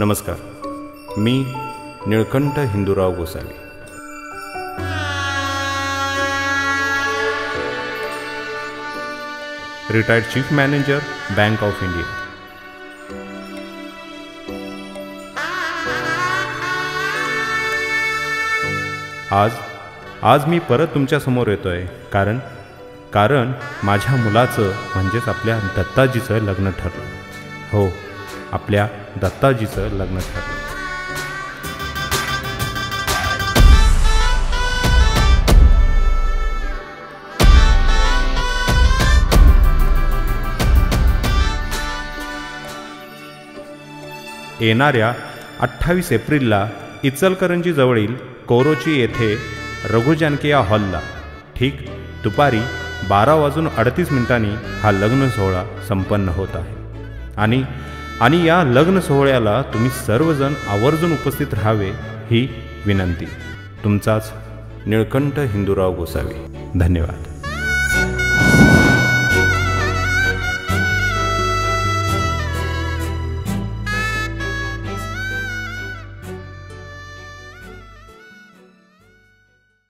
नमस्कार. मी Nilkanth Hindurao Gosavi. Retired chief manager Bank of India आज आज मी परत तुमच्यासमोर येतो आहे कारण कारण माझ्या मुलाचं म्हणजेच आपल्या दत्ताजीचं लग्न ठरलं. हो आपल्या दत्ताजीचं लग्न ठरलं. येणाऱ्या अठ्ठावीस एप्रिलला इचलकरंजी जवळील कोरोची येथे रघु या हॉलला. ठीक दुपारी बारा वाजून अडतीस मिनिटांनी हा लग्न सोहळा संपन्न होत आहे. आणि आणि या लग्न सोहळ्याला तुम्ही सर्वजण आवर्जून उपस्थित राहावे ही विनंती. तुमचाच निळकंठ हिंदूराव गोसावी. धन्यवाद.